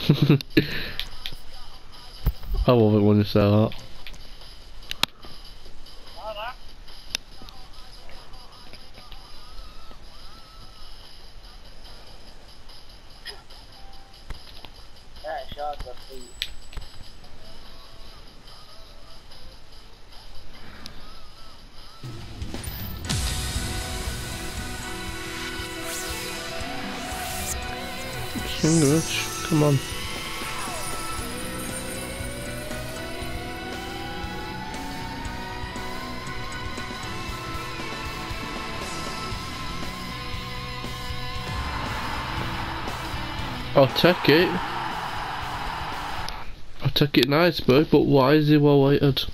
I love it when you say that. English, come on. I'll take it. I'll take it nice, boy, but why is he well weighted?